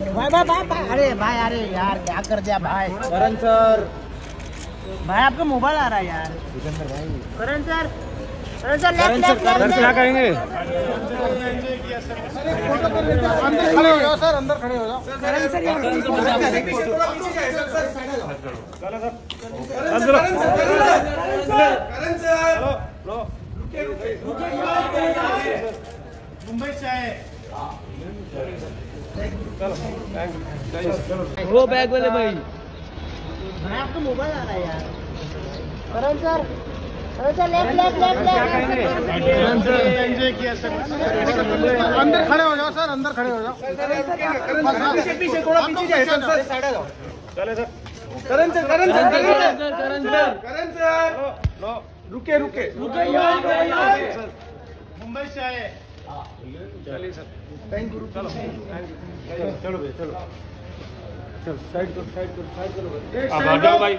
भाई भाई भाई भाई अरे भाई अरे यार क्या कर दिया भाई? करण सर। भाई आपका मोबाइल आ रहा है यार। Karan sir Karan sir Karan left Karan sir क्या करेंगे अंदर खड़े हो। जाओ सर अंदर खड़े हो। जाओ करण सर मुंबई से आए। वो बैग वाले भाई। भाई आपका मोबाइल आ रहा है यार। Karan sir Karan sir left left left left. Karan sir enjoy किया सर अंदर खड़े हो जाओ। सर अंदर खड़े हो जाओ। पीछे पीछे थोड़ा पीछे जाए sir. Sir. Karan sir Karan sir Karan sir Karan sir. रुके रुके। रुके। मुंबई से आए। चलिए सर। थैंक यू चलो। चलो चलो। चलो साइड करो साइड करो साइड करो। भाई।